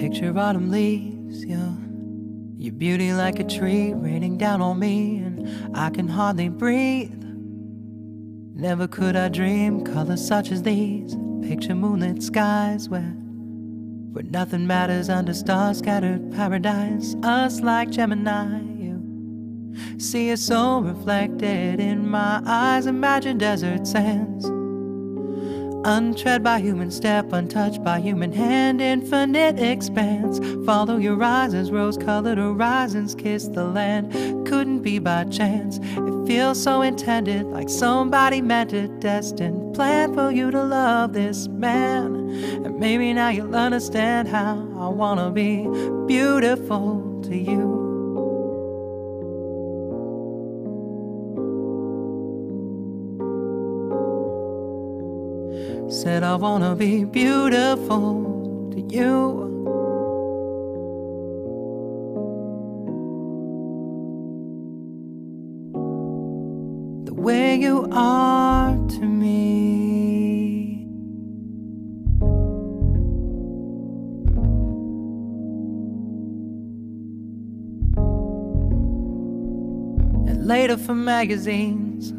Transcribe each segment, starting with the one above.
picture autumn leaves, yeah. Your beauty like a tree raining down on me, and I can hardly breathe. Never could I dream colors such as these. Picture moonlit skies where, where nothing matters under star scattered paradise. Us like Gemini, you see it so reflected in my eyes. Imagine desert sands Untread by human step, untouched by human hand, infinite expanse. Follow your as rose colored horizons kiss the land. Couldn't be by chance, it feels so intended, like somebody meant it, destined, planned for you to love this man. And maybe now you'll understand how I wanna be beautiful to you. Said I wanna be beautiful to you. The way you are to me. And later for magazines.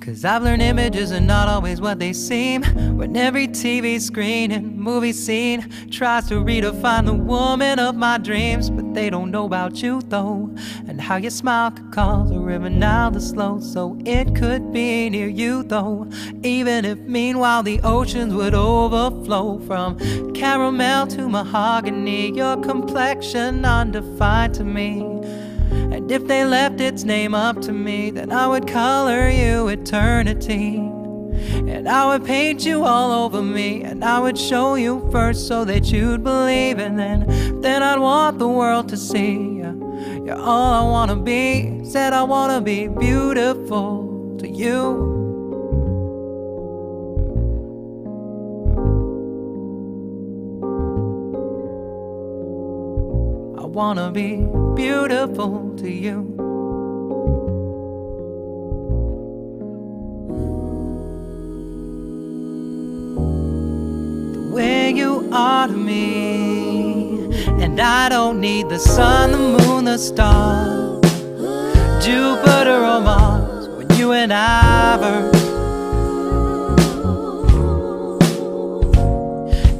Cause I've learned images are not always what they seem. When every TV screen and movie scene tries to redefine the woman of my dreams. But they don't know about you though, and how your smile could cause a river now to slow. So it could be near you though, even if meanwhile the oceans would overflow from caramel to mahogany. Your complexion undefined to me. And if they left its name up to me, then I would color you eternity. And I would paint you all over me, and I would show you first so that you'd believe, and then, then I'd want the world to see. you. You're all I wanna be. Said I wanna be beautiful to you. Wanna be beautiful to you. The way you are to me, and I don't need the sun, the moon, the stars, Jupiter or Mars. When you and I verse.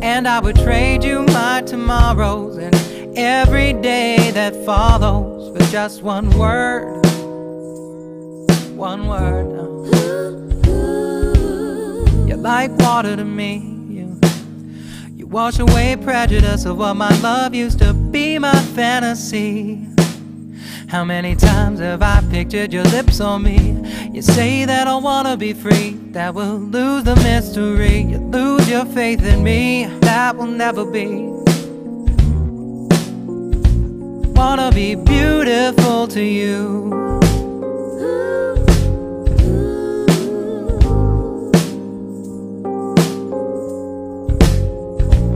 And I would trade you my tomorrows and every day that follows with just one word. One word. You're like water to me. You, you wash away prejudice of what my love used to be, my fantasy. How many times have I pictured your lips on me? You say that I wanna be free, that will lose the mystery. You lose your faith in me, that will never be. Wanna be beautiful to you.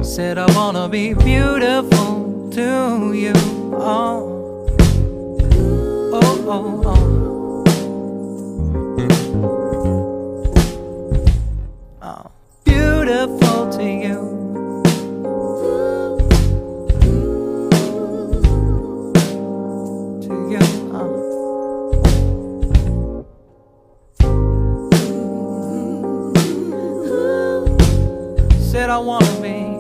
Said I wanna be beautiful to you. Oh, oh, oh, oh. Said I wanna be